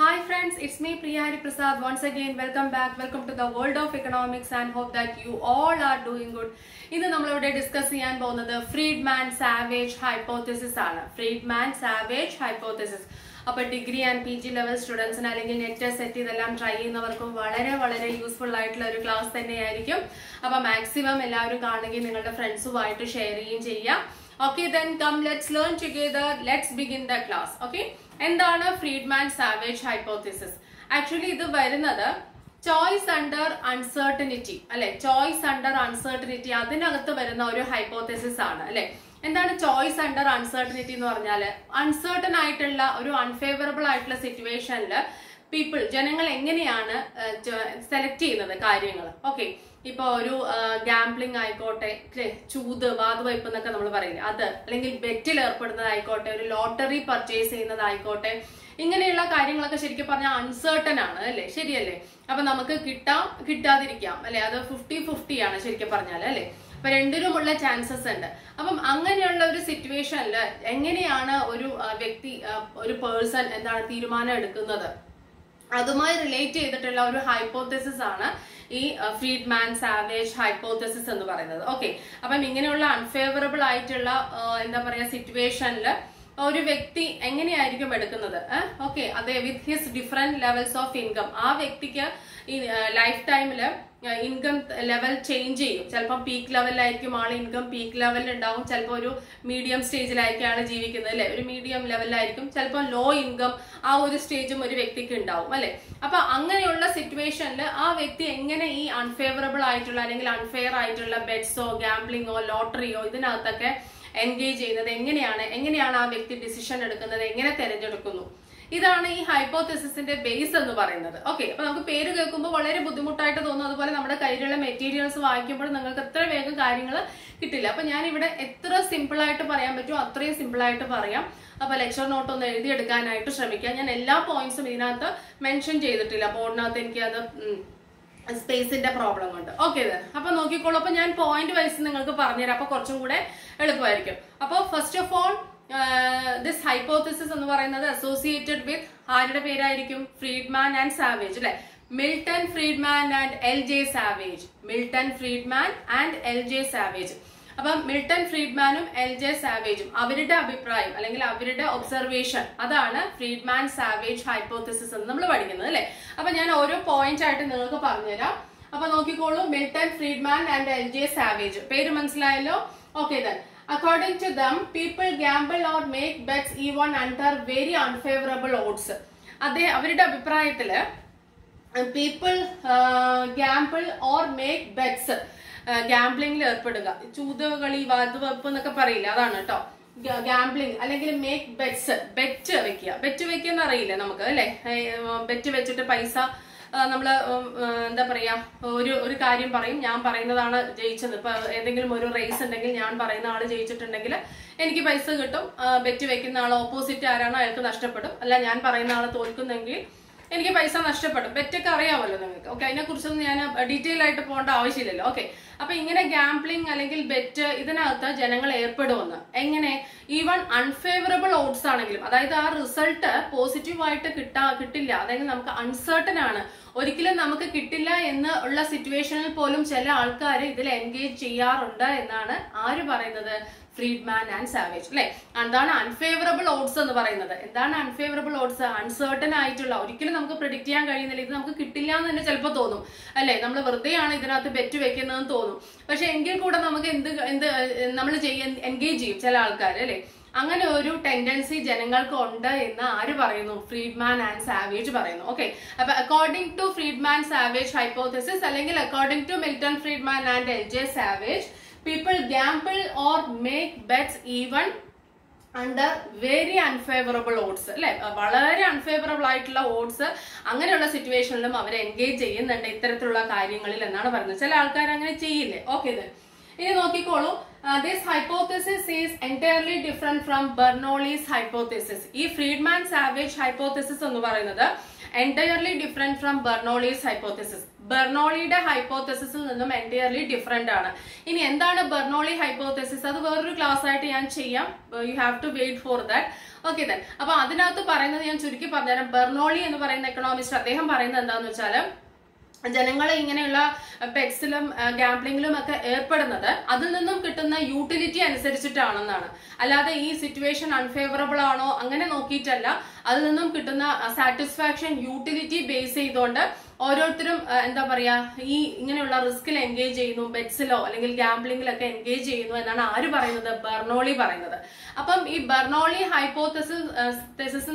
Hi friends, it's me Priya Hari Prasad. Once again, welcome back. Welcome to the world of economics and hope that you all are doing good. ഇന്ന് നമ്മളിവിടെ discuss ചെയ്യാൻ പോകുന്നത് Friedman Savage hypothesis ആണ്. Friedman Savage hypothesis അപ്പൊ degree and P G level സ്റ്റുഡൻസിന് അല്ലെങ്കിൽ net set ഇതെല്ലാം try ചെയ്യുന്നവർക്കും വളരെ വളരെ യൂസ്ഫുൾ ആയിട്ടുള്ള ഒരു ക്ലാസ് തന്നെയായിരിക്കും. അപ്പൊ മാക്സിമം എല്ലാവരും കാണുകയും നിങ്ങളുടെ ഫ്രണ്ട്സുമായിട്ട് ഷെയർ ചെയ്യുകയും ചെയ്യാം. Okay then come let's learn together let's begin the class okay എന്താണ് ഫ്രീഡ്മാൻ സാവേജ് ഹൈപ്പോത്തിസിസ് ആക്ച്വലി ഇത് വരുന്നത് ചോയ്സ് അണ്ടർ അൺസർട്ടനിറ്റി അല്ലെ? ചോയ്സ് അണ്ടർ അൺസർട്ടനിറ്റി അതിനകത്ത് വരുന്ന ഒരു ഹൈപ്പോത്തിസിസ് ആണ് അല്ലെ? എന്താണ് ചോയ്സ് അണ്ടർ അൺസർട്ടനിറ്റി എന്ന് പറഞ്ഞാൽ അൺസർട്ടൺ ആയിട്ടുള്ള ഒരു അൺഫേവറബിൾ ആയിട്ടുള്ള സിറ്റുവേഷനിൽ പീപ്പിൾ ജനങ്ങൾ എങ്ങനെയാണ് സെലക്ട് ചെയ്യുന്നത് കാര്യങ്ങൾ? ഓക്കെ ഇപ്പൊ ഒരു ഗാംബ്ലിംഗ് ആയിക്കോട്ടെ ചൂത് വാതുവയ്പ് എന്നൊക്കെ നമ്മൾ പറയില്ലേ? അത് അല്ലെങ്കിൽ ബെറ്റിൽ ഏർപ്പെടുന്നതായിക്കോട്ടെ ഒരു ലോട്ടറി പർച്ചേസ് ചെയ്യുന്നതായിക്കോട്ടെ ഇങ്ങനെയുള്ള കാര്യങ്ങളൊക്കെ ശരിക്കും പറഞ്ഞാൽ അൺസേർട്ടൺ ആണ് അല്ലേ? ശരിയല്ലേ? അപ്പൊ നമുക്ക് കിട്ടാം കിട്ടാതിരിക്കാം അല്ലെ? അത് ഫിഫ്റ്റി ഫിഫ്റ്റി ആണ് ശരിക്കും പറഞ്ഞാൽ അല്ലെ? അപ്പൊ രണ്ടിനുമുള്ള ചാൻസസ് ഉണ്ട്. അപ്പം അങ്ങനെയുള്ള ഒരു സിറ്റുവേഷനിൽ എങ്ങനെയാണ് ഒരു വ്യക്തി ഒരു പേഴ്സൺ എന്താണ് തീരുമാനം എടുക്കുന്നത്? അതുമായി റിലേറ്റ് ചെയ്തിട്ടുള്ള ഒരു ഹൈപ്പോത്തസിസ് ആണ് ഈ ഫ്രീഡ്മാൻ സാവേജ് ഹൈപ്പോത്തസിസ് എന്ന് പറയുന്നത്. ഓക്കെ അപ്പം ഇങ്ങനെയുള്ള അൺഫേവറബിൾ ആയിട്ടുള്ള എന്താ പറയാ സിറ്റുവേഷനിൽ ഒരു വ്യക്തി എങ്ങനെയായിരിക്കും എടുക്കുന്നത്? ഓക്കെ അതെ with his different levels of income ആ വ്യക്തിക്ക് ഈ ലൈഫ് ടൈമിൽ ഇൻകം ലെവൽ ചേഞ്ച് ചെയ്യും. ചിലപ്പോൾ പീക്ക് ലെവലിലായിരിക്കും ആൾ ഇൻകം പീക്ക് ലെവലിൽ ഉണ്ടാവും. ചിലപ്പോൾ ഒരു മീഡിയം സ്റ്റേജിലായിരിക്കും ആൾ ജീവിക്കുന്നത് അല്ലെ? ഒരു മീഡിയം ലെവലിലായിരിക്കും ചിലപ്പോൾ ലോ ഇൻകം ആ ഒരു സ്റ്റേജും ഒരു വ്യക്തിക്ക് ഉണ്ടാവും അല്ലെ? അപ്പൊ അങ്ങനെയുള്ള സിറ്റുവേഷനിൽ ആ വ്യക്തി എങ്ങനെ ഈ അൺഫേവറബിൾ ആയിട്ടുള്ള അല്ലെങ്കിൽ അൺഫെയർ ആയിട്ടുള്ള ബെറ്റ്സോ ഗാംബ്ലിങ്ങോ ലോട്ടറിയോ ഇതിനകത്തൊക്കെ എൻഗേജ് ചെയ്യുന്നത്? എങ്ങനെയാണ്? എങ്ങനെയാണ് ആ വ്യക്തി ഡിസിഷൻ എടുക്കുന്നത്? എങ്ങനെ തിരഞ്ഞെടുക്കുന്നു? ഇതാണ് ഈ ഹൈപ്പോത്തിസിന്റെ ബേസ് എന്ന് പറയുന്നത്. ഓക്കെ അപ്പൊ നമുക്ക് പേര് കേൾക്കുമ്പോൾ വളരെ ബുദ്ധിമുട്ടായിട്ട് തോന്നും. അതുപോലെ നമ്മുടെ കയ്യിലുള്ള മെറ്റീരിയൽസ് വായിക്കുമ്പോൾ നിങ്ങൾക്ക് എത്ര വേഗം കാര്യങ്ങൾ കിട്ടില്ല. അപ്പൊ ഞാൻ ഇവിടെ എത്ര സിമ്പിൾ ആയിട്ട് പറയാൻ പറ്റുമോ അത്രയും സിമ്പിൾ ആയിട്ട് പറയാം. അപ്പൊ ലെക്ചർ നോട്ട് ഒന്ന് എഴുതിയെടുക്കാനായിട്ട് ശ്രമിക്കാം. ഞാൻ എല്ലാ പോയിന്റ്സും ഇതിനകത്ത് മെൻഷൻ ചെയ്തിട്ടില്ല. ബോർഡിനകത്ത് എനിക്ക് അത് സ്പേസിന്റെ പ്രോബ്ലം ഉണ്ട്. ഓക്കെ അപ്പൊ നോക്കിക്കോളൂ. അപ്പൊ ഞാൻ പോയിന്റ് വൈസ് നിങ്ങൾക്ക് പറഞ്ഞുതരാം. അപ്പൊ കുറച്ചും കൂടെ എളുപ്പമായിരിക്കും. അപ്പൊ first of all this hypothesis എന്ന് പറയുന്നത് അസോസിയേറ്റഡ് വിത്ത് ആരുടെ പേരായിരിക്കും? ഫ്രീഡ്മാൻ ആൻഡ് സാവേജ് അല്ലെ? Milton Friedman and L J Savage. Milton Friedman and L J Savage. അപ്പം മിൽട്ടൺ ഫ്രീഡ്മാനും എൽ ജെ സാവേജും അവരുടെ അഭിപ്രായം അല്ലെങ്കിൽ അവരുടെ ഒബ്സർവേഷൻ അതാണ് ഫ്രീഡ്മാൻ സാവേജ് ഹൈപ്പോത്തിസിസ് എന്ന് നമ്മൾ പഠിക്കുന്നത് അല്ലെ? അപ്പൊ ഞാൻ ഓരോ പോയിന്റ് ആയിട്ട് നിങ്ങൾക്ക് പറഞ്ഞുതരാം. അപ്പൊ നോക്കിക്കോളൂ. Milton Friedman and L J Savage. പേര് മനസ്സിലായല്ലോ? Okay then according to them people gamble or make bets even under very unfavourable odds അദ്ദേഹം അവരുടെ അഭിപ്രായത്തിൽ people gamble or make bets ഗ്യാംബ്ലിംഗിൽ ഏർപ്പെടുക. ചൂതുകളി വാതുവെപ്പ് എന്നൊക്കെ പറയില്ല അതാണ് കേട്ടോ ഗാംബ്ലിംഗ് അല്ലെങ്കിൽ മേക്ക് ബെറ്റ്സ് ബെറ്റ് വെക്കുക. ബെറ്റ് വെക്കുന്ന അറിയില്ല നമുക്ക് അല്ലെ? ബെറ്റ് വെച്ചിട്ട് പൈസ ആ, നമ്മൾ എന്താ പറയാ ഒരു ഒരു കാര്യം പറയും. ഞാൻ പറയുന്നതാണ് ജയിച്ചത്. ഇപ്പൊ ഏതെങ്കിലും ഒരു റേസ് ഉണ്ടെങ്കിൽ ഞാൻ പറയുന്ന ആൾ ജയിച്ചിട്ടുണ്ടെങ്കിൽ എനിക്ക് പൈസ കിട്ടും. ബെറ്റ് വെക്കുന്ന ആൾ ഓപ്പോസിറ്റ് ആരാണോ അയാൾക്ക് നഷ്ടപ്പെടും. അല്ല ഞാൻ പറയുന്ന ആൾ തോൽക്കുന്നെങ്കിൽ എനിക്ക് പൈസ നഷ്ടപ്പെടും. ബെറ്റൊക്കെ അറിയാമല്ലോ നിങ്ങൾക്ക്. ഓക്കെ അതിനെക്കുറിച്ചൊന്നും ഞാൻ ഡീറ്റെയിൽ ആയിട്ട് പോകേണ്ട ആവശ്യമില്ലല്ലോ. ഓക്കെ അപ്പൊ ഇങ്ങനെ ഗാംബ്ലിംഗ് അല്ലെങ്കിൽ ബെറ്റ് ഇതിനകത്ത് ജനങ്ങൾ ഏർപ്പെടുമെന്ന്. എങ്ങനെ? ഈവൺ അൺഫേവറബിൾ ഓട്സ് ആണെങ്കിലും അതായത് ആ റിസൾട്ട് പോസിറ്റീവ് ആയിട്ട് കിട്ടാ കിട്ടില്ല അതായത് നമുക്ക് അൺസർട്ടൻ ആണ്. ഒരിക്കലും നമുക്ക് കിട്ടില്ല എന്ന് ഉള്ള സിറ്റുവേഷനിൽ പോലും ചില ആൾക്കാർ ഇതിൽ എൻഗേജ് ചെയ്യാറുണ്ട് എന്നാണ് ആര് പറയുന്നത്? ഫ്രീഡ്മാൻ ആൻഡ് സാവേജ് അല്ലെ? എന്താണ് അൺഫേവറബിൾ ഓഡ്സ് എന്ന് പറയുന്നത്. എന്താണ് അൺഫേവറബിൾ ഓഡ്സ് അൺസർട്ടൻ ആയിട്ടുള്ള ഒരിക്കലും നമുക്ക് പ്രിഡിക്ട് ചെയ്യാൻ കഴിയുന്നില്ല. ഇത് നമുക്ക് കിട്ടില്ല എന്ന് തന്നെ ചിലപ്പോൾ തോന്നും അല്ലെ? നമ്മൾ വെറുതെയാണ് ഇതിനകത്ത് ബെറ്റ് വെക്കുന്നതെന്ന് തോന്നും. പക്ഷെ എങ്കിൽ കൂടെ നമുക്ക് എന്ത് എന്ത് നമ്മൾ ചെയ്യാൻ എൻഗേജ് ചെയ്യും ചില ആൾക്കാർ അല്ലെ? അങ്ങനെ ഒരു ടെൻഡൻസി ജനങ്ങൾക്ക് ഉണ്ട് എന്ന് ആര് പറയുന്നു? ഫ്രീഡ്മാൻ ആൻഡ് സാവേജ് പറയുന്നു. ഓക്കെ അപ്പൊ according to Friedman Savage hypothesis അല്ലെങ്കിൽ according to Milton Friedman and L J Savage people gamble or make bets even under very unfavorable odds അല്ലെ? വളരെ അൺഫേവറബിൾ ആയിട്ടുള്ള ഓഡ്സ് അങ്ങനെയുള്ള സിറ്റുവേഷനിലും അവർ എൻഗേജ് ചെയ്യുന്നുണ്ട് ഇത്തരത്തിലുള്ള കാര്യങ്ങളിൽ എന്നാണ് പറയുന്നത് ചില ആൾക്കാർ അങ്ങനെ ചെയ്യില്ലേ? ഓക്കെ ഇത് ഇനി നോക്കിക്കോളൂ. This hypothesis is entirely different from Bernoulli's hypothesis ഈ ഫ്രീഡ്മാൻ സാവേജ് ഹൈപ്പോത്തസിസ് എന്ന് പറയുന്നത് entirely different from Bernoulli's hypothesis ബെർണോളിയുടെ ഹൈപ്പോത്തസിസിൽ നിന്നും എന്റയർലി ഡിഫറെന്റ് ആണ്. ഇനി എന്താണ് ബെർണോളി ഹൈപ്പോത്തസിസ് അത് വേറൊരു ക്ലാസ് ആയിട്ട് ഞാൻ ചെയ്യാം. You have to wait for that okay then അപ്പൊ അതിനകത്ത് പറയുന്നത് ഞാൻ ചുരുക്കി പറഞ്ഞുതരാം. ബെർണോളി എന്ന് പറയുന്ന എക്കണോമിസ്റ്റ് അദ്ദേഹം പറയുന്നത് എന്താന്ന് വെച്ചാൽ ജനങ്ങൾ ഇങ്ങനെയുള്ള പെറ്റ്സിലും ഗാംബ്ലിങ്ങിലും ഒക്കെ ഏർപ്പെടുന്നത് അതിൽ നിന്നും കിട്ടുന്ന യൂട്ടിലിറ്റി അനുസരിച്ചിട്ടാണെന്നാണ്. അല്ലാതെ ഈ സിറ്റുവേഷൻ അൺഫേവറബിൾ ആണോ അങ്ങനെ നോക്കിയിട്ടല്ല. അതിൽ നിന്നും കിട്ടുന്ന സാറ്റിസ്ഫാക്ഷൻ യൂട്ടിലിറ്റി ബേസ് ചെയ്തുകൊണ്ട് ഓരോരുത്തരും എന്താ പറയാ ഈ ഇങ്ങനെയുള്ള റിസ്കിൽ എൻഗേജ് ചെയ്യുന്നു ബെറ്റ്സിലോ അല്ലെങ്കിൽ ഗ്യാംബ്ലിംഗിലൊക്കെ എൻഗേജ് ചെയ്യുന്നു എന്നാണ് ആര് പറയുന്നത്? ബെർണോളി പറയുന്നത്. അപ്പം ഈ ബെർണോളി ഹൈപ്പോത്തസിൽ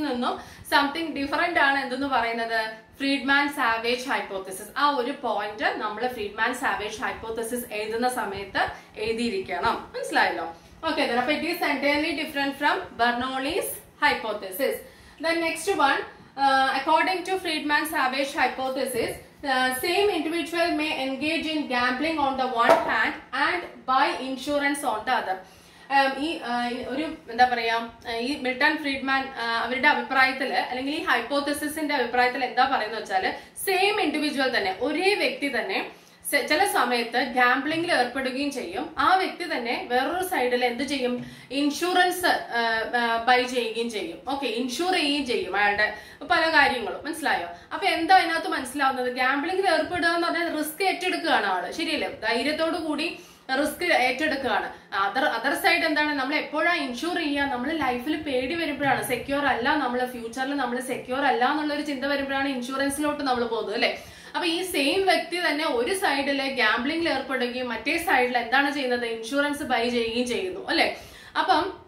നിന്നും സംതിങ് ഡിഫറെന്റ് ആണ് എന്തെന്ന് പറയുന്നത്? ഫ്രീഡ്മാൻ സാവേജ് ഹൈപ്പോത്തസിസ് ആ ഒരു പോയിന്റ് നമ്മൾ ഫ്രീഡ്മാൻ സാവേജ് ഹൈപ്പോത്തസിസ് എഴുതുന്ന സമയത്ത് എഴുതിയിരിക്കണം. മനസ്സിലായല്ലോ? ഓക്കെ അപ്പൊ it is entirely different from Bernoulli's hypothesis then next one according to Friedman Savage hypothesis, the same individual may engage in gambling on the one hand and buy insurance on the other. Um, ഈ uh, ഒരു എന്താ പറയാ uh, ഈ Milton Friedman uh, അവരുടെ അഭിപ്രായത്തിൽ അല്ലെങ്കിൽ ഈ ഹൈപ്പോത്തസിന്റെ അഭിപ്രായത്തിൽ എന്താ പറയുന്നത് വെച്ചാൽ സെയിം ഇൻഡിവിജ്വൽ തന്നെ ഒരേ വ്യക്തി തന്നെ ചില സമയത്ത് ഗാംബ്ലിംഗിൽ ഏർപ്പെടുകയും ചെയ്യും. ആ വ്യക്തി തന്നെ വേറൊരു സൈഡിൽ എന്ത് ചെയ്യും? ഇൻഷുറൻസ് ബൈ ചെയ്യുകയും ചെയ്യും. ഓക്കെ ഇൻഷുർ ചെയ്യുകയും ചെയ്യും അയാളുടെ പല കാര്യങ്ങളും. മനസ്സിലായോ? അപ്പൊ എന്താ അതിനകത്ത് മനസ്സിലാവുന്നത്? ഗാംബ്ലിംഗിൽ ഏർപ്പെടുക എന്ന് പറഞ്ഞാൽ റിസ്ക് ഏറ്റെടുക്കുകയാണ് ആൾ. ശരിയല്ലേ? ധൈര്യത്തോടു കൂടി റിസ്ക് ഏറ്റെടുക്കുകയാണ്. അതർ അതർ സൈഡ് എന്താണ്? നമ്മൾ എപ്പോഴാ ഇൻഷുർ ചെയ്യുക? നമ്മൾ ലൈഫിൽ പേടി വരുമ്പോഴാണ്. സെക്യൂർ അല്ല നമ്മൾ ഫ്യൂച്ചറിൽ നമ്മൾ സെക്യൂർ അല്ല എന്നുള്ളൊരു ചിന്ത വരുമ്പോഴാണ് ഇൻഷുറൻസിലോട്ട് നമ്മൾ പോകുന്നത് അല്ലേ? അപ്പൊ ഈ സെയിം വ്യക്തി തന്നെ ഒരു സൈഡിൽ ഗാംബ്ലിംഗിൽ ഏർപ്പെടുകയും മറ്റേ സൈഡിൽ എന്താണ് ചെയ്യുന്നത്? ഇൻഷുറൻസ് ബൈ ചെയ്യുകയും ചെയ്യുന്നു അല്ലെ? അപ്പം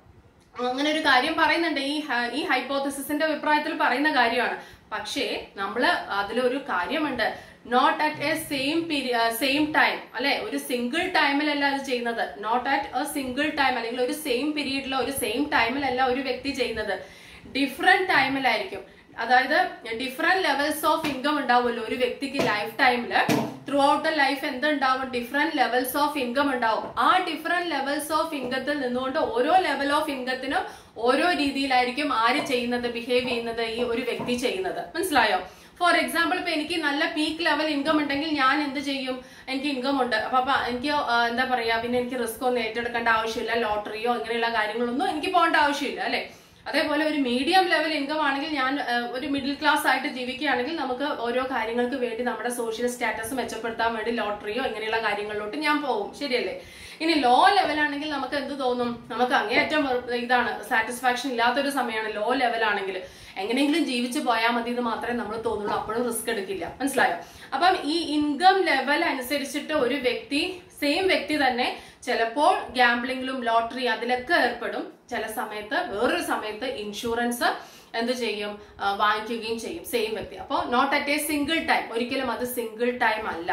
അങ്ങനെ ഒരു കാര്യം പറയുന്നുണ്ട്. ഈ ഈ ഹൈപ്പോത്തസിന്റെ അഭിപ്രായത്തിൽ പറയുന്ന കാര്യമാണ്. പക്ഷേ നമ്മൾ അതിലൊരു കാര്യമുണ്ട്. Not at a same same time അല്ലെ? ഒരു സിംഗിൾ ടൈമിലല്ല അത് ചെയ്യുന്നത്. Not at a single time അല്ലെങ്കിൽ ഒരു സെയിം പീരീഡിലോ ഒരു സെയിം ടൈമിലല്ല ഒരു വ്യക്തി ചെയ്യുന്നത്. ഡിഫറെന്റ് ടൈമിലായിരിക്കും അതായത് ഡിഫറെന്റ് ലെവൽസ് ഓഫ് ഇൻകം ഉണ്ടാവുമല്ലോ ഒരു വ്യക്തിക്ക് ലൈഫ് ടൈമിൽ ത്രൂ ഔട്ട് ദ ലൈഫ് എന്തുണ്ടാവും? ഡിഫറെന്റ് ലെവൽസ് ഓഫ് ഇൻകം ഉണ്ടാവും. ആ ഡിഫറെന്റ് ലെവൽസ് ഓഫ് ഇൻകത്തിൽ നിന്നുകൊണ്ട് ഓരോ ലെവൽ ഓഫ് ഇൻകത്തിനും ഓരോ രീതിയിലായിരിക്കും ആര് ചെയ്യുന്നത് ബിഹേവ് ചെയ്യുന്നത് ഈ ഒരു വ്യക്തി ചെയ്യുന്നത്. മനസ്സിലായോ? ഫോർ എക്സാമ്പിൾ ഇപ്പൊ എനിക്ക് നല്ല പീക്ക് ലെവൽ ഇൻകം ഉണ്ടെങ്കിൽ ഞാൻ എന്ത് ചെയ്യും? എനിക്ക് ഇൻകം ഉണ്ട്. അപ്പൊ അപ്പൊ എനിക്ക് എന്താ പറയാ? പിന്നെ എനിക്ക് റിസ്ക് ഒന്നും ഏറ്റെടുക്കേണ്ട ആവശ്യമില്ല. ലോട്ടറിയോ അങ്ങനെയുള്ള കാര്യങ്ങളൊന്നും എനിക്ക് പോകേണ്ട ആവശ്യമില്ല അല്ലെ? അതേപോലെ ഒരു മീഡിയം ലെവൽ ഇൻകം ആണെങ്കിൽ ഞാൻ ഒരു മിഡിൽ ക്ലാസ് ആയിട്ട് ജീവിക്കുകയാണെങ്കിൽ നമുക്ക് ഓരോ കാര്യങ്ങൾക്ക് വേണ്ടി നമ്മുടെ സോഷ്യൽ സ്റ്റാറ്റസ് മെച്ചപ്പെടുത്താൻ വേണ്ടി ലോട്ടറിയോ ഇങ്ങനെയുള്ള കാര്യങ്ങളിലോട്ട് ഞാൻ പോകും. ശരിയല്ലേ? ഇനി ലോ ലെവൽ ആണെങ്കിൽ നമുക്ക് എന്ത് തോന്നും? നമുക്ക് അങ്ങേയറ്റം ഇതാണ്. സാറ്റിസ്ഫാക്ഷൻ ഇല്ലാത്തൊരു സമയമാണ് ലോ ലെവൽ ആണെങ്കിൽ. എങ്ങനെയെങ്കിലും ജീവിച്ചു പോയാൽ മതി എന്ന് മാത്രമേ നമ്മൾ തോന്നുള്ളൂ. അപ്പോഴും റിസ്ക് എടുക്കില്ല. മനസ്സിലായോ? അപ്പം ഈ ഇൻകം ലെവൽ അനുസരിച്ചിട്ട് ഒരു വ്യക്തി സെയിം വ്യക്തി തന്നെ ചിലപ്പോൾ ഗ്യാംബ്ലിംഗിലും ലോട്ടറി അതിലൊക്കെ ഏർപ്പെടും. ചില സമയത്ത് വേറൊരു സമയത്ത് ഇൻഷുറൻസ് എന്ത് ചെയ്യും? വാങ്ങിക്കുകയും ചെയ്യും. സെയിം വ്യക്തി. അപ്പോൾ not at a single time ഒരിക്കലും അത് സിംഗിൾ ടൈം അല്ല.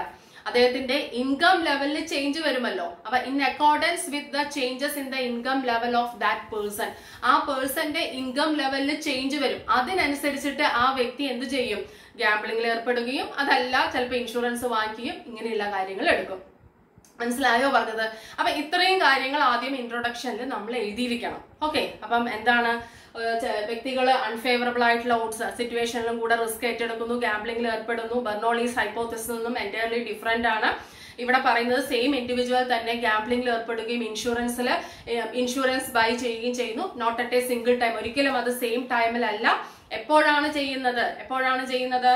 അദ്ദേഹത്തിന്റെ ഇൻകം ലെവലിൽ ചേഞ്ച് വരുമല്ലോ. അപ്പൊ in accordance with the changes in the income level of that person ആ പേഴ്സന്റെ ഇൻകം ലെവലിൽ ചേഞ്ച് വരും. അതിനനുസരിച്ചിട്ട് ആ വ്യക്തി എന്ത് ചെയ്യും? ഗാംബ്ലിംഗിൽ ഏർപ്പെടുകയും അതല്ല ചിലപ്പോൾ ഇൻഷുറൻസ് വാങ്ങിക്കുകയും ഇങ്ങനെയുള്ള കാര്യങ്ങൾ എടുക്കും. മനസ്സിലായോ പറഞ്ഞത്? അപ്പൊ ഇത്രയും കാര്യങ്ങൾ ആദ്യം ഇൻട്രൊഡക്ഷനിൽ നമ്മൾ എഴുതിയിരിക്കണം. ഓക്കെ അപ്പം എന്താണ് വ്യക്തികൾ അൺഫേവറബിൾ ആയിട്ടുള്ള ഓട്സ് സിറ്റുവേഷനിലും കൂടെ റിസ്ക് ഏറ്റെടുക്കുന്നു ഗാംബ്ലിംഗിൽ ഏർപ്പെടുന്നു. ബെർണോളീസ് ഹൈപ്പോത്തസിൽ നിന്നും എന്റയർലി ഡിഫറെന്റ് ആണ്. ഇവിടെ പറയുന്നത് സെയിം ഇൻഡിവിജ്വൽ തന്നെ ഗാംബ്ലിംഗിൽ ഏർപ്പെടുകയും ഇൻഷുറൻസിൽ ഇൻഷുറൻസ് ബൈ ചെയ്യുകയും ചെയ്യുന്നു. Not at a single time ഒരിക്കലും അത് സെയിം ടൈമിലല്ല എപ്പോഴാണ് ചെയ്യുന്നത്? എപ്പോഴാണ് ചെയ്യുന്നത്?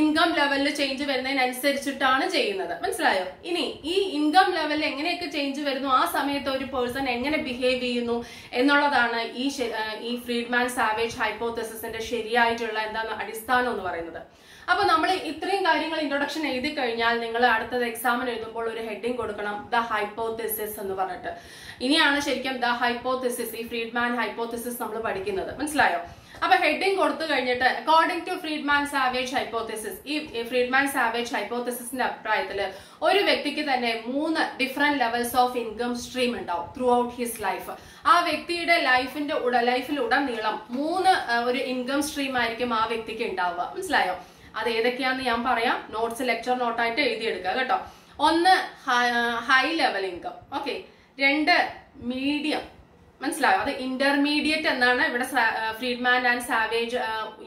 ഇൻകം ലെവലിൽ ചേഞ്ച് വരുന്നതിനനുസരിച്ചിട്ടാണ് ചെയ്യുന്നത്. മനസ്സിലായോ? ഇനി ഈ ഇൻകം ലെവലിൽ എങ്ങനെയൊക്കെ ചേഞ്ച് വരുന്നു? ആ സമയത്ത് ഒരു പേഴ്സൺ എങ്ങനെ ബിഹേവ് ചെയ്യുന്നു? എന്നുള്ളതാണ് ഈ ഈ ഫ്രീഡ്മാൻ സാവേജ് ഹൈപ്പോത്തസിന്റെ ശരിയായിട്ടുള്ള എന്താണ് അടിസ്ഥാനം എന്ന് പറയുന്നത്. അപ്പൊ നമ്മൾ ഇത്രയും കാര്യങ്ങൾ ഇൻട്രൊഡക്ഷൻ എഴുതി കഴിഞ്ഞാൽ നിങ്ങൾ അടുത്തത് എക്സാമിന് എഴുതുമ്പോൾ ഒരു ഹെഡിങ് കൊടുക്കണം ദ ഹൈപ്പോത്തിസിസ് എന്ന് പറഞ്ഞിട്ട്. ഇനിയാണ് ശരിക്കും ദ ഹൈപ്പോത്തിസിസ് ഈ ഫ്രീഡ്മാൻ ഹൈപ്പോത്തിസിസ് നമ്മൾ പഠിക്കുന്നത്. മനസ്സിലായോ? അപ്പൊ ഹെഡിങ് കൊടുത്തു കഴിഞ്ഞിട്ട് according to Friedman Savage hypothesis ഈ ഫ്രീഡ്മാൻ സാവേജ് ഹൈപ്പോത്തിസിന്റെ അഭിപ്രായത്തിൽ ഒരു വ്യക്തിക്ക് തന്നെ മൂന്ന് different levels of income stream ഉണ്ടാവും ത്രൂ ഔട്ട് ഹിസ് ലൈഫ് ആ വ്യക്തിയുടെ ലൈഫിന്റെ ഉടനീളം മൂന്ന് ഒരു ഇൻകം സ്ട്രീം ആയിരിക്കും ആ വ്യക്തിക്ക് ഉണ്ടാവുക. മനസ്സിലായോ? അത് ഏതൊക്കെയാന്ന് ഞാൻ പറയാം. നോട്ട്സ് ലെക്ചർ നോട്ടായിട്ട് എഴുതിയെടുക്കുക കേട്ടോ. ഒന്ന് ഹൈ ലെവൽ ഇൻകം ഓക്കെ രണ്ട് മീഡിയം മനസ്സിലായോ? അത് ഇന്റർമീഡിയറ്റ് എന്നാണ് ഇവിടെ ഫ്രീഡ്മാൻ ആൻഡ് സാവേജ്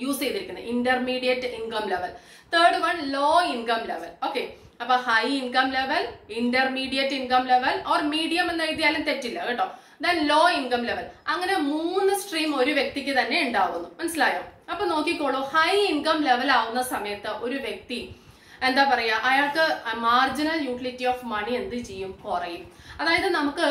യൂസ് ചെയ്തിരിക്കുന്നത്. Intermediate income level third one low income level okay അപ്പൊ high income level intermediate income level or medium എന്ന് എഴുതിയാലും തെറ്റില്ല കേട്ടോ. ദെൻ ലോ ഇൻകം ലെവൽ അങ്ങനെ മൂന്ന് സ്ട്രീം ഒരു വ്യക്തിക്ക് തന്നെ ഉണ്ടാവുന്നു. മനസ്സിലായോ? അപ്പൊ നോക്കിക്കോളൂ ഹൈ ഇൻകം ലെവൽ ആവുന്ന സമയത്ത് ഒരു വ്യക്തി എന്താ പറയാ അയാൾക്ക് മാർജിനൽ യൂട്ടിലിറ്റി ഓഫ് മണി എന്ത് ചെയ്യും? കുറയും. അതായത് നമുക്ക്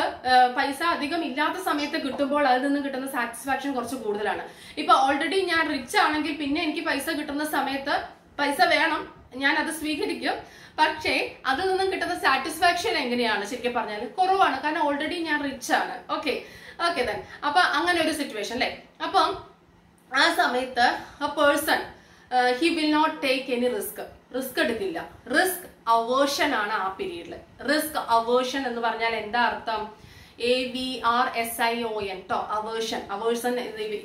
പൈസ അധികം ഇല്ലാത്ത സമയത്ത് കിട്ടുമ്പോൾ അതിൽ നിന്ന് കിട്ടുന്ന സാറ്റിസ്ഫാക്ഷൻ കുറച്ച് കൂടുതലാണ്. ഇപ്പൊ ഓൾറെഡി ഞാൻ റിച്ച് ആണെങ്കിൽ പിന്നെ എനിക്ക് പൈസ കിട്ടുന്ന സമയത്ത് പൈസ വേണം ഞാൻ അത് സ്വീകരിക്കും. പക്ഷേ അതിൽ നിന്നും കിട്ടുന്ന സാറ്റിസ്ഫാക്ഷൻ എങ്ങനെയാണ്? ശരിക്കും പറഞ്ഞാൽ കുറവാണ്. കാരണം ഓൾറെഡി ഞാൻ റിച്ച് ആണ്. ഓക്കെ ഓക്കെ അപ്പൊ അങ്ങനെ ഒരു സിറ്റുവേഷൻ അല്ലേ അപ്പം ആ സമയത്ത് ആ person he will not take any risk risk എടുക്കില്ല. റിസ്ക് അവേർഷൻ ആണ് ആ പീരീഡിൽ റിസ്ക് അവേർഷൻ എന്ന് പറഞ്ഞാൽ എന്താ അർത്ഥം? A V R S I O N to aversion aversion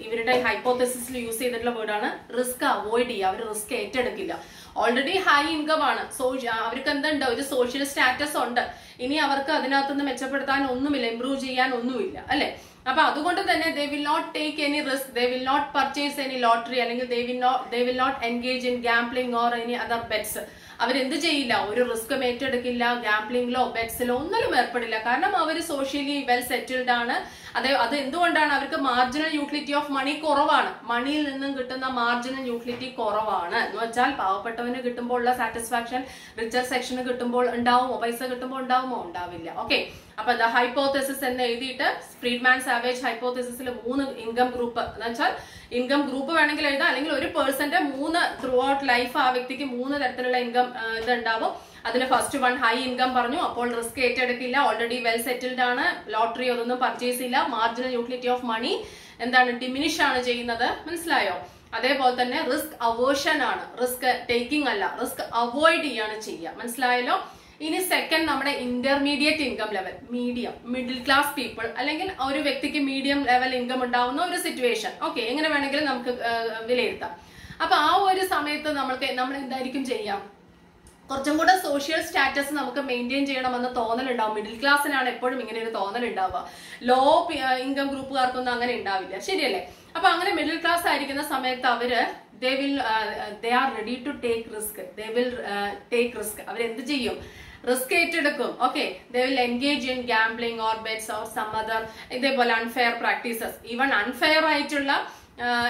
ഇവരുടെ ഹൈപ്പോത്തസിസിൽ യൂസ് ചെയ്തിട്ടുള്ള വേർഡാണ് റിസ്ക് അവോയ്ഡ് ചെയ്യുക. അവർ റിസ്ക് ഏറ്റെടുക്കില്ല. ഓൾറെഡി ഹൈ ഇൻകം ആണ്. സോ അവർക്ക് എന്തുണ്ട്? ഒരു സോഷ്യൽ സ്റ്റാറ്റസ് ഉണ്ട്. ഇനി അവർക്ക് അതിനകത്തുനിന്ന് മെച്ചപ്പെടുത്താൻ ഒന്നുമില്ല ഇംപ്രൂവ് ചെയ്യാൻ ഒന്നുമില്ല. അല്ലെ? അപ്പൊ അതുകൊണ്ട് തന്നെ they will not take any risk they will not purchase any lottery അല്ലെങ്കിൽ they will not they will not engage in gambling or any other bets അവരെന്ത് ചെയ്യില്ല? ഒരു റിസ്ക് ഏറ്റെടുക്കില്ല ഗാംപ്ലിംഗിലോ ബെറ്റ്സിലോ ഒന്നിലും ഏർപ്പെടില്ല. കാരണം അവർ സോഷ്യലി വെൽ സെറ്റിൽഡ് ആണ്. അതെ അത് എന്തുകൊണ്ടാണ് അവർക്ക് മാർജിനൽ യൂട്ടിലിറ്റി ഓഫ് മണി കുറവാണ്. മണിയിൽ നിന്നും കിട്ടുന്ന മാർജിനൽ യൂട്ടിലിറ്റി കുറവാണ്. എന്ന് വെച്ചാൽ പാവപ്പെട്ടവന് കിട്ടുമ്പോൾ ഉള്ള സാറ്റിസ്ഫാക്ഷൻ റിച്ചർ സെക്ഷന് കിട്ടുമ്പോൾ ഉണ്ടാവുമോ പൈസ കിട്ടുമ്പോൾ ഉണ്ടാവുമോ? ഉണ്ടാവില്ല. ഓക്കെ അപ്പൊ ദ ഹൈപ്പോത്തസിസ് എന്ന് എഴുതിയിട്ട് ഫ്രീഡ്മാൻ സാവേജ് ഹൈപ്പോത്തസിസിൽ മൂന്ന് ഇൻകം ഗ്രൂപ്പ് എന്ന് വെച്ചാൽ ഇൻകം ഗ്രൂപ്പ് വേണമെങ്കിൽ എഴുതാം. അല്ലെങ്കിൽ ഒരു പേഴ്സന്റെ മൂന്ന് ത്രൂ ഔട്ട് ലൈഫ് ആ വ്യക്തിക്ക് മൂന്ന് തരത്തിലുള്ള ഇൻകം ഇത് ഉണ്ടാവും അതിൽ ഫസ്റ്റ് വൺ ഹൈ ഇൻകം പറഞ്ഞു. അപ്പോൾ റിസ്ക് ഏറ്റെടുക്കില്ല. ഓൾറെഡി വെൽ സെറ്റിൽഡ് ആണ്. ലോട്ടറി അതൊന്നും പർച്ചേസ് ഇല്ല. മാർജിനൽ യൂട്ടിലിറ്റി ഓഫ് മണി എന്താണ്? ഡിമിനിഷ് ആണ് ചെയ്യുന്നത്. മനസ്സിലായോ? അതേപോലെ തന്നെ റിസ്ക് അവേഴ്ഷൻ ആണ്. റിസ്ക് ടേക്കിംഗ് അല്ല. റിസ്ക് അവോയ്ഡ് ചെയ്യാണ് ചെയ്യുക. മനസ്സിലായല്ലോ? ഇനി സെക്കൻഡ് നമ്മുടെ intermediate income level medium middle class people അല്ലെങ്കിൽ ഒരു വ്യക്തിക്ക് മീഡിയം ലെവൽ ഇൻകം ഉണ്ടാവുന്ന ഒരു സിറ്റുവേഷൻ ഓക്കെ എങ്ങനെ വേണമെങ്കിലും നമുക്ക് വിലയിരുത്താം. അപ്പൊ ആ ഒരു സമയത്ത് നമ്മൾക്ക് നമ്മൾ എന്തായിരിക്കും ചെയ്യാം? കുറച്ചും കൂടെ സോഷ്യൽ സ്റ്റാറ്റസ് നമുക്ക് മെയിന്റെയിൻ ചെയ്യണമെന്ന് തോന്നലുണ്ടാവും. മിഡിൽ ക്ലാസ്സിനാണ് എപ്പോഴും ഇങ്ങനെ ഒരു തോന്നലുണ്ടാവുക. ലോ ഇൻകം ഗ്രൂപ്പുകാർക്കൊന്നും അങ്ങനെ ഉണ്ടാവില്ല. ശരിയല്ലേ? അപ്പൊ അങ്ങനെ മിഡിൽ ക്ലാസ് ആയിരിക്കുന്ന സമയത്ത് അവർ they will they are ready to take risk they will take risk അവർ എന്ത് ചെയ്യും? റിസ്ക് ഏറ്റെടുക്കും. Okay they will engage in gambling or bets or some other ഇതേപോലെ അൺഫെയർ പ്രാക്ടീസസ് ഈവൺ അൺഫെയർ ആയിട്ടുള്ള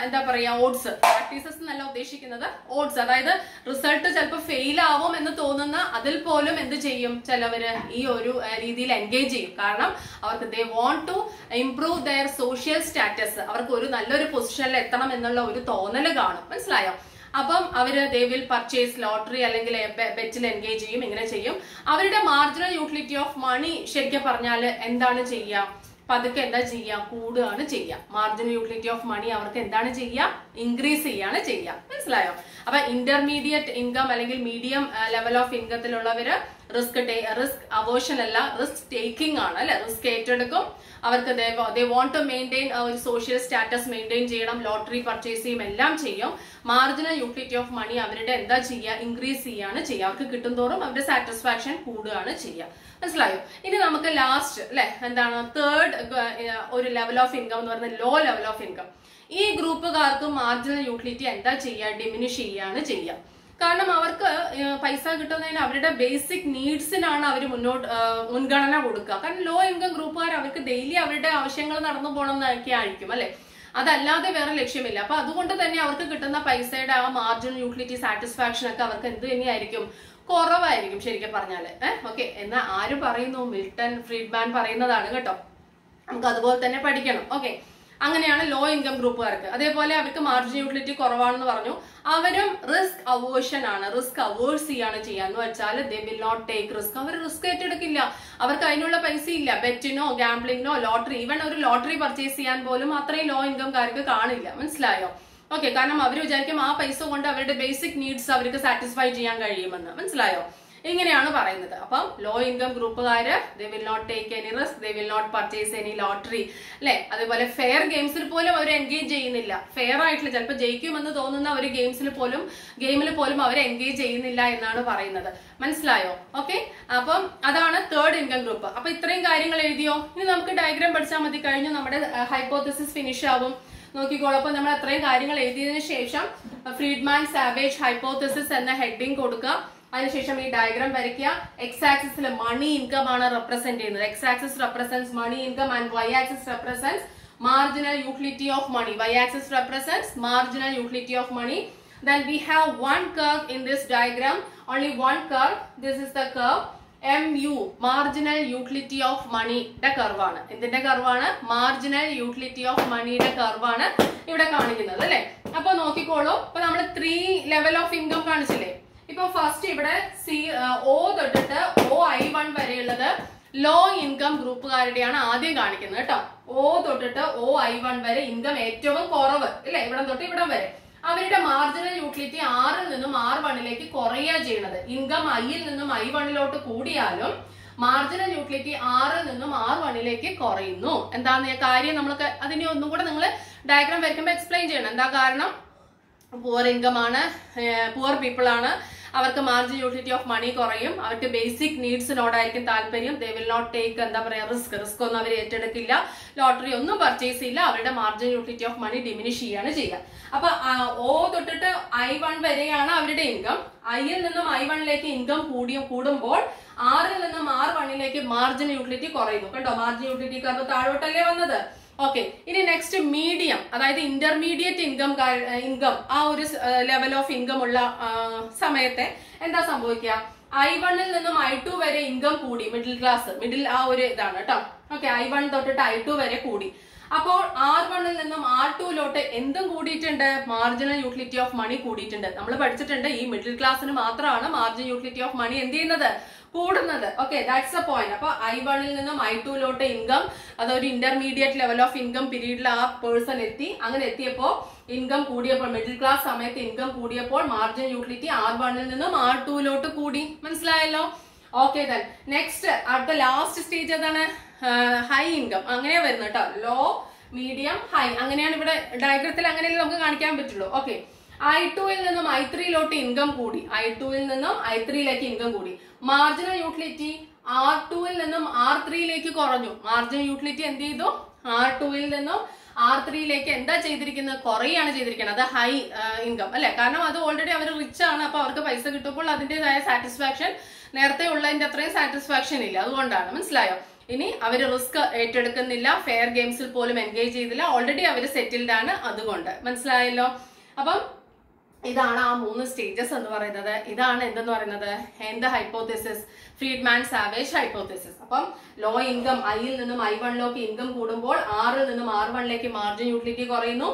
എന്താ പറയാ ഓഡ്സ് പ്രാക്ടീസസ് എന്നല്ല ഉദ്ദേശിക്കുന്നത് ഓഡ്സ് അതായത് റിസൾട്ട് ചിലപ്പോൾ ഫെയിൽ ആവും എന്ന് തോന്നുന്ന അതിൽ പോലും എന്ത് ചെയ്യും? ചിലവര് ഈ ഒരു രീതിയിൽ എൻഗേജ് ചെയ്യും. കാരണം അവർക്ക് they want to improve their social status അവർക്ക് ഒരു നല്ലൊരു പൊസിഷനിൽ എത്തണം എന്നുള്ള ഒരു തോന്നൽ കാണും. മനസ്സിലായോ? അപ്പം അവർ ദേവിൽ പർച്ചേസ് ലോട്ടറി അല്ലെങ്കിൽ ബെറ്റിൽ എൻഗേജ് ചെയ്യും ഇങ്ങനെ ചെയ്യും. അവരുടെ മാർജിനൽ യൂട്ടിലിറ്റി ഓഫ് മണി ശരിക്കും പറഞ്ഞാൽ എന്താണ് ചെയ്യുക പതുക്കെ എന്താ ചെയ്യുക കൂടുകയാണ് ചെയ്യുക മാർജിനൽ യൂട്ടിലിറ്റി ഓഫ് മണി അവർക്ക് എന്താണ് ചെയ്യുക ഇൻക്രീസ് ചെയ്യാണ് ചെയ്യുക മനസ്സിലായോ? അപ്പൊ ഇന്റർമീഡിയറ്റ് ഇൻകം അല്ലെങ്കിൽ മീഡിയം ലെവൽ ഓഫ് ഇൻകത്തിലുള്ളവര് റിസ്ക് റിസ്ക് അവോഷൻ അല്ല റിസ്ക് ടേക്കിംഗ് ആണ് അല്ലെ? റിസ്ക് ഏറ്റെടുക്കും. അവർക്ക് ദേ വോണ്ട് ടു മെയിന്റെയിൻ ഒരു സോഷ്യൽ സ്റ്റാറ്റസ് മെയിന്റെയിൻ ചെയ്യണം. ലോട്ടറി പർച്ചേസ് ചെയ്യും എല്ലാം ചെയ്യും. മാർജിനൽ യൂട്ടിലിറ്റി ഓഫ് മണി അവരുടെ എന്താ ചെയ്യുക? ഇൻക്രീസ് ചെയ്യാണ് ചെയ്യുക. അവർക്ക് കിട്ടും തോറും അവരുടെ സാറ്റിസ്ഫാക്ഷൻ കൂടുകയാണ് ചെയ്യുക. മനസ്സിലായോ? ഇനി നമുക്ക് ലാസ്റ്റ് അല്ലെ? എന്താണ്? തേർഡ് ഒരു ലെവൽ ഓഫ് ഇൻകം എന്ന് പറയുന്നത് ലോ ലെവൽ ഓഫ് ഇൻകം ഈ ഗ്രൂപ്പുകാർക്ക് മാർജിനൽ യൂട്ടിലിറ്റി എന്താ ചെയ്യുക? ഡിമിനിഷ് ചെയ്യാണ് ചെയ്യുക. കാരണം അവർക്ക് പൈസ കിട്ടുന്നതിന് അവരുടെ ബേസിക് നീഡ്സിനാണ് അവർ മുന്നോട്ട് മുൻഗണന കൊടുക്കുക. കാരണം ലോ ഇൻകം ഗ്രൂപ്പുകാർ അവർക്ക് ഡെയിലി അവരുടെ ആവശ്യങ്ങൾ നടന്നു പോകണം എന്നൊക്കെ ആയിരിക്കും അല്ലെ? അതല്ലാതെ വേറെ ലക്ഷ്യമില്ല. അപ്പൊ അതുകൊണ്ട് തന്നെ അവർക്ക് കിട്ടുന്ന പൈസയുടെ ആ മാർജിൻ യൂട്ടിലിറ്റി സാറ്റിസ്ഫാക്ഷൻ ഒക്കെ അവർക്ക് എന്ത് തന്നെയായിരിക്കും? കുറവായിരിക്കും ശരിക്കും പറഞ്ഞാൽ ഏഹ് ഓക്കെ. എന്നാ ആര് പറയുന്നു? മിൽട്ടൺ ഫ്രീഡ്മാൻ പറയുന്നതാണ് കേട്ടോ. നമുക്ക് അതുപോലെ തന്നെ പഠിക്കണം. ഓക്കെ. അങ്ങനെയാണ് ലോ ഇൻകം ഗ്രൂപ്പുകാർക്ക്. അതേപോലെ അവർക്ക് മാർജിൻ യൂട്ടിലിറ്റി കുറവാണെന്ന് പറഞ്ഞു. അവരും റിസ്ക് അവേഴ്ഷൻ ആണ്. റിസ്ക് അവേഴ്സ് ചെയ്യാണ് ചെയ്യാന്ന് വെച്ചാൽ they will not take risk our risk ഏറ്റെടുക്കില്ല. അവർക്ക് അതിനുള്ള പൈസ ഇല്ല ബെറ്റിനോ ഗാംബ്ലിങ്ങിനോ ലോട്ടറി ഈവൻ ഒരു ലോട്ടറി പർച്ചേസ് ചെയ്യാൻ പോലും അത്രയും ലോ ഇൻകംകാർക്ക് കാണില്ല. മനസ്സിലായോ? ഓക്കെ കാരണം അവർ വിചാരിക്കും ആ പൈസ കൊണ്ട് അവരുടെ ബേസിക് നീഡ്സ് അവർക്ക് സാറ്റിസ്ഫൈ ചെയ്യാൻ കഴിയുമെന്ന്. മനസ്സിലായോ? ഇങ്ങനെയാണ് പറയുന്നത്. അപ്പം low income ഗ്രൂപ്പുകാര് they will not take any risk they will not purchase any lottery അല്ലെ? അതുപോലെ ഫെയർ ഗെയിംസിൽ പോലും അവർ എൻഗേജ് ചെയ്യുന്നില്ല. ഫെയർ ആയിട്ടുള്ള ചിലപ്പോൾ ജയിക്കുമെന്ന് തോന്നുന്ന ഒരു ഗെയിംസിൽ പോലും ഗെയിമിൽ പോലും അവർ എൻഗേജ് ചെയ്യുന്നില്ല എന്നാണ് പറയുന്നത്. മനസ്സിലായോ? ഓക്കെ അപ്പം അതാണ് തേർഡ് ഇൻകം ഗ്രൂപ്പ് അപ്പൊ ഇത്രയും കാര്യങ്ങൾ എഴുതിയോ? ഇനി നമുക്ക് ഡയഗ്രാം പഠിച്ചാൽ മതി. കഴിഞ്ഞു നമ്മുടെ ഹൈപ്പോത്തസിസ് ഫിനിഷ് ആവും. നോക്കിക്കോളൂ. അപ്പൊ നമ്മൾ അത്രയും കാര്യങ്ങൾ എഴുതിയതിനു ശേഷം ഫ്രീഡ്മാൻ സാവേജ് ഹൈപ്പോത്തസിസ് എന്ന ഹെഡിങ് കൊടുക്കുക. അതിനുശേഷം ഈ ഡയഗ്രാം വരയ്ക്കുക. എക്സ് ആക്സിൽ മണി ഇൻകം ആണ് റെപ്രസെന്റ് ചെയ്യുന്നത്. X axis represent money income and Y axis represent marginal utility of money Y axis represent marginal utility of money then we have one curve in this diagram only one curve this is the curve M U marginal utility of മണിയുടെ കർവാണ് എന്തിന്റെ കർവാണ് marginal utility of മണിയുടെ കർവാണ് ഇവിടെ കാണിക്കുന്നത് അല്ലെ? അപ്പൊ നോക്കിക്കോളൂ. ഇപ്പൊ നമ്മൾ ത്രീ ലെവൽ ഓഫ് ഇൻകം കാണിച്ചില്ലേ? ഇപ്പൊ ഫസ്റ്റ് ഇവിടെ സി ഒ തൊട്ടിട്ട് ഒ ഐ വൺ വരെയുള്ളത് ലോ ഇൻകം ഗ്രൂപ്പുകാരുടെയാണ് ആദ്യം കാണിക്കുന്നത് കേട്ടോ. ഒ തൊട്ടിട്ട് ഒ ഐ വൺ വരെ ഇൻകം ഏറ്റവും കുറവ് ഇല്ലേ? ഇവിടെ തൊട്ട് ഇവിടം വരെ. അവരുടെ മാർജിനൽ യൂട്ടിലിറ്റി ആറിൽ നിന്നും ആർ വണ്ണിലേക്ക് കുറയുക ചെയ്യണത്. ഇൻകം ഐയിൽ നിന്നും ഐ വണ്ണിലോട്ട് കൂടിയാലും മാർജിനൽ യൂട്ടിലിറ്റി ആറിൽ നിന്നും ആർ വണ്ണിലേക്ക് കുറയുന്നു. എന്താന്ന് ഈ കാര്യം നമ്മൾക്ക് അതിനെ ഒന്നും കൂടെ നിങ്ങൾ ഡയഗ്രാം വരയ്ക്കുമ്പോൾ എക്സ്പ്ലെയിൻ ചെയ്യണം. എന്താ കാരണം? പുവർ ഇൻകം ആണ് പുവർ പീപ്പിൾ ആണ്. അവർക്ക് മാർജിൻ യൂട്ടിലിറ്റി ഓഫ് മണി കുറയും. അവർക്ക് ബേസിക് നീഡ്സിനോടായിരിക്കും താല്പര്യം. ദേ വിൽ നോട്ട് ടേക്ക് എന്താ പറയുക റിസ്ക് റിസ്ക് ഒന്നും അവർ ഏറ്റെടുക്കില്ല. ലോട്ടറി ഒന്നും പർച്ചേസ് ചെയ്യില്ല. അവരുടെ margin utility of money diminish ചെയ്യാണ് ചെയ്യുക. അപ്പൊ ഓ തൊട്ടിട്ട് ഐ വൺ വരെയാണ് അവരുടെ ഇൻകം ഐയിൽ നിന്നും ഐ വണ്ണിലേക്ക് ഇൻകം കൂടിയും കൂടുമ്പോൾ ആറിൽ നിന്നും ആർ വണ്ണിലേക്ക് മാർജിൻ യൂട്ടിലിറ്റി കുറയുന്നു. കേട്ടോ മാർജിൻ യൂട്ടിലിറ്റി കാരണം താഴോട്ടല്ലേ വന്നത്? ഓക്കെ ഇനി നെക്സ്റ്റ് മീഡിയം അതായത് ഇന്റർമീഡിയറ്റ് ഇൻകം ഇൻകം ആ ഒരു ലെവൽ ഓഫ് ഇൻകം ഉള്ള സമയത്തെ എന്താ സംഭവിക്കുക ഐ വണ്ണിൽ നിന്നും ഐ ടു വരെ ഇൻകം കൂടി മിഡിൽ ക്ലാസ് മിഡിൽ ആ ഒരു ഇതാണ് കേട്ടോ ഓക്കെ ഐ വൺ തൊട്ടിട്ട് ഐ ടു വരെ കൂടി. അപ്പോൾ ആർ വണ്ണിൽ നിന്നും ആർ ടുവിലോട്ട് എന്തും കൂടിയിട്ടുണ്ട്? മാർജിനൽ യൂട്ടിലിറ്റി ഓഫ് മണി കൂടിയിട്ടുണ്ട്. നമ്മൾ പഠിച്ചിട്ടുണ്ട് ഈ മിഡിൽ ക്ലാസ്സിന് മാത്രമാണ് മാർജിൻ യൂട്ടിലിറ്റി ഓഫ് മണി എന്ത് ചെയ്യുന്നത്? കൂടുന്നത്. ഓക്കെ ദാറ്റ്സ് എ പോയിന്റ് അപ്പൊ ഐ വണ്ണിൽ നിന്നും ഐ ടുവിലോട്ട് ഇൻകം അതൊരു ഇന്റർമീഡിയറ്റ് ലെവൽ ഓഫ് ഇൻകം പീരീഡിൽ ആ പേഴ്സൺ എത്തി. അങ്ങനെ എത്തിയപ്പോ ഇൻകം കൂടിയപ്പോൾ മിഡിൽ ക്ലാസ് സമയത്ത് ഇൻകം കൂടിയപ്പോൾ മാർജിൻ യൂട്ടിലിറ്റി ആർ വണ്ണിൽ നിന്നും ആർ ടുവിലോട്ട് കൂടി. മനസ്സിലായല്ലോ? ഓക്കെ ദൻ നെക്സ്റ്റ് അടുത്ത ലാസ്റ്റ് സ്റ്റേജ് ഏതാണ്? ഹൈ ഇൻകം അങ്ങനെ വരുന്നത് കേട്ടോ ലോ മീഡിയം ഹൈ അങ്ങനെയാണ് ഇവിടെ ഡയഗ്രത്തിൽ അങ്ങനെയല്ലേ നമുക്ക് കാണിക്കാൻ പറ്റുള്ളൂ. ഓക്കെ ഐ ടുവിൽ നിന്നും ഐ ത്രീയിലോട്ട് ഇൻകം കൂടി. ഐ ടുവിൽ നിന്നും ഐ ത്രീയിലേക്ക് ഇൻകം കൂടി. മാർജിനൽ യൂട്ടിലിറ്റി ആർ ടുവിൽ നിന്നും ആർ ത്രീയിലേക്ക് കുറഞ്ഞു. മാർജിനൽ യൂട്ടിലിറ്റി എന്ത് ചെയ്തു? ആർ ടുവിൽ നിന്നും ആർ ത്രീയിലേക്ക് എന്താ ചെയ്തിരിക്കുന്നത്? കുറയാണ് ചെയ്തിരിക്കുന്നത്. അത് ഹൈ ഇൻകം അല്ലെ? കാരണം അത് ഓൾറെഡി അവർ റിച്ച് ആണ്. അപ്പൊ അവർക്ക് പൈസ കിട്ടുമ്പോൾ അതിന്റേതായ സാറ്റിസ്ഫാക്ഷൻ നേരത്തെ ഉള്ളതിന്റെ അത്രയും സാറ്റിസ്ഫാക്ഷൻ ഇല്ല. അതുകൊണ്ടാണ്. മനസ്സിലായോ? ഇനി അവർ റിസ്ക് ഏറ്റെടുക്കുന്നില്ല. ഫെയർ ഗെയിംസിൽ പോലും എൻഗേജ് ചെയ്തില്ല. ഓൾറെഡി അവർ സെറ്റിൽഡ് ആണ്. അതുകൊണ്ട്. മനസ്സിലായല്ലോ? അപ്പം ഇതാണ് ആ മൂന്ന് സ്റ്റേജസ് എന്ന് പറയുന്നത്. ഇതാണ് എന്തെന്ന് പറയുന്നത്? എന്ത് ഹൈപ്പോത്തിസിസ് ഫ്രീഡ്മാൻ സാവേജ് ഹൈപ്പോത്തിസിസ് അപ്പം ലോ ഇൻകം ഐയിൽ നിന്നും ഐ വണ്ണിലേക്ക് ഇൻകം കൂടുമ്പോൾ ആറിൽ നിന്നും ആർ വണ്ണിലേക്ക് മാർജിൻ യൂട്ടിലിറ്റി കുറയുന്നു.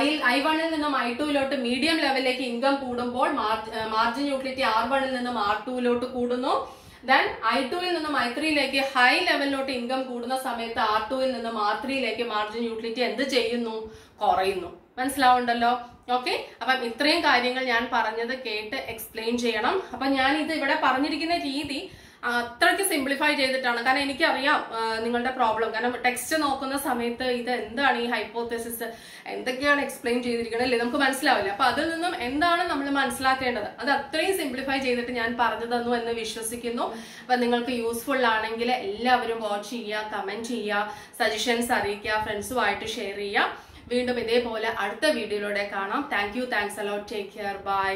ഐ ഐ വണ്ണിൽ നിന്നും ഐ ടുവിലോട്ട് മീഡിയം ലെവലിലേക്ക് ഇൻകം കൂടുമ്പോൾ മാർജിൻ യൂട്ടിലിറ്റി ആർ വണ്ണിൽ നിന്നും ആർ ടുവിലോട്ട് കൂടുന്നു. ദെൻ ഐ ടുവിൽ നിന്നും ഐ ത്രീയിലേക്ക് ഹൈ ലെവലിലോട്ട് ഇൻകം കൂടുന്ന സമയത്ത് ആർ ടുവിൽ നിന്നും ആർ ത്രീയിലേക്ക് മാർജിൻ യൂട്ടിലിറ്റി എന്ത് ചെയ്യുന്നു? കുറയുന്നു. മനസ്സിലാവുണ്ടല്ലോ? ഓക്കെ അപ്പം ഇത്രയും കാര്യങ്ങൾ ഞാൻ പറഞ്ഞത് കേട്ട് എക്സ്പ്ലെയിൻ ചെയ്യണം. അപ്പം ഞാൻ ഇത് ഇവിടെ പറഞ്ഞിരിക്കുന്ന രീതി അത്രയ്ക്ക് സിംപ്ലിഫൈ ചെയ്തിട്ടാണ്. കാരണം എനിക്കറിയാം നിങ്ങളുടെ പ്രോബ്ലം കാരണം ടെക്സ്റ്റ് നോക്കുന്ന സമയത്ത് ഇത് എന്താണ് ഈ ഹൈപ്പോത്തസിസ് എന്തൊക്കെയാണ് എക്സ്പ്ലെയിൻ ചെയ്തിരിക്കുന്നത് അല്ലേ? നമുക്ക് മനസ്സിലാവില്ല. അപ്പൊ അതിൽ നിന്നും എന്താണ് നമ്മൾ മനസ്സിലാക്കേണ്ടത്? അത് അത്രയും സിംപ്ലിഫൈ ചെയ്തിട്ട് ഞാൻ പറഞ്ഞു തന്നു എന്ന് വിശ്വസിക്കുന്നു. അപ്പൊ നിങ്ങൾക്ക് യൂസ്ഫുൾ ആണെങ്കിൽ എല്ലാവരും വാച്ച് ചെയ്യുക കമന്റ് ചെയ്യുക സജഷൻസ് അറിയിക്കുക ഫ്രണ്ട്സുമായിട്ട് ഷെയർ ചെയ്യുക. വീണ്ടും ഇതേപോലെ അടുത്ത വീഡിയോയിലൂടെ കാണാം. Thank you thanks a lot take care bye